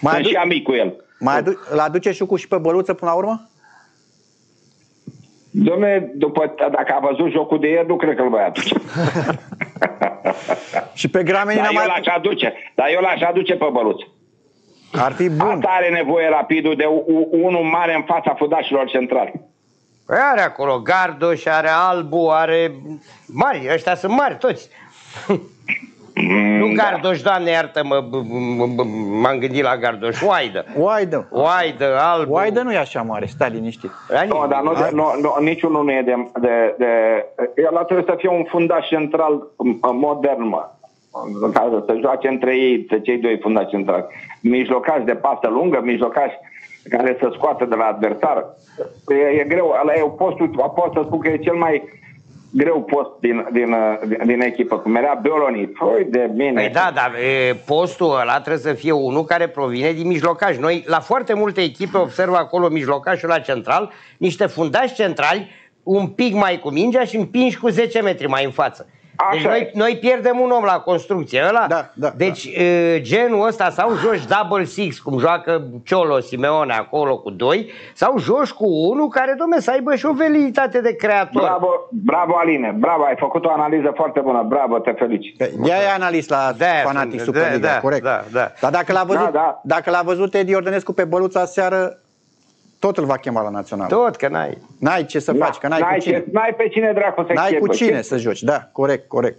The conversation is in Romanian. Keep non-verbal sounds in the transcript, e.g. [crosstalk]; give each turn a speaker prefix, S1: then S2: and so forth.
S1: Mai
S2: Sunt
S1: adu-
S2: și amic cu el.
S1: Mai adu- îl aduce Șucu și pe băluță până la urmă?
S2: Dom'le, după, dacă a văzut jocul de ieri, nu cred că îl mai aduce. [laughs]
S1: Și pe Gramenii
S2: Dar
S1: n-a
S2: eu
S1: mai...
S2: l-aș aduce. Dar eu l-aș aduce pe Băluț.
S1: Ar fi bun.
S2: Asta are nevoie rapidul de u- unul mare în fața fudașilor centrali.
S3: Păi are acolo Gardoș, are Albu, are mari, ăștia sunt mari toți. [laughs] nu
S2: da.
S3: Gardoș, doamne iartă-mă, b- b- b- m-am gândit la Gardoș, Oaidă.
S1: Oaidă.
S3: Oaidă, Albu.
S1: Oaidă nu e așa mare, stai liniștit.
S3: La
S2: Nu,
S3: nimeni.
S2: dar nu, de, nu, nu, niciunul nu e de, de, de... El trebuie să fie un fundaș central m- modern, mă. Care să joace între ei, între cei doi fundași centrali. Mijlocași de pasă lungă, mijlocași care să scoată de la adversar. E, e greu, ăla e postul, pot să spun că e cel mai greu post din, din, din, din echipă. Cum era Beoloni. Păi de mine.
S3: Păi da, dar e, postul ăla trebuie să fie unul care provine din mijlocaș. Noi, la foarte multe echipe, observă acolo mijlocașul la central, niște fundași centrali, un pic mai cu mingea și împinși cu 10 metri mai în față. Deci
S2: Așa
S3: noi,
S2: e.
S3: noi pierdem un om la construcție ăla.
S1: Da, da,
S3: deci e, genul ăsta sau joci double six, cum joacă Ciolo Simeone acolo cu doi, sau joci cu unul care, domne, să aibă și o veliditate de creator.
S2: Bravo, bravo Aline, bravo, ai făcut o analiză foarte bună, bravo, te felicit.
S1: Că De aia e analist la
S3: De-aia
S1: Fanatic
S3: sunt-
S1: Superliga,
S3: da, da,
S1: corect.
S3: da, da.
S1: Dar dacă l-a văzut,
S2: Da, da.
S1: dacă l-a văzut Edi Ordănescu pe băluța seară, tot îl va chema la național.
S3: Tot, că n-ai.
S1: N-ai ce să faci, că n-ai,
S2: n-ai,
S1: cu cine.
S2: ce, n-ai pe cine dracu să
S1: N-ai cu
S2: cherbă.
S1: cine să joci, da, corect, corect. corect.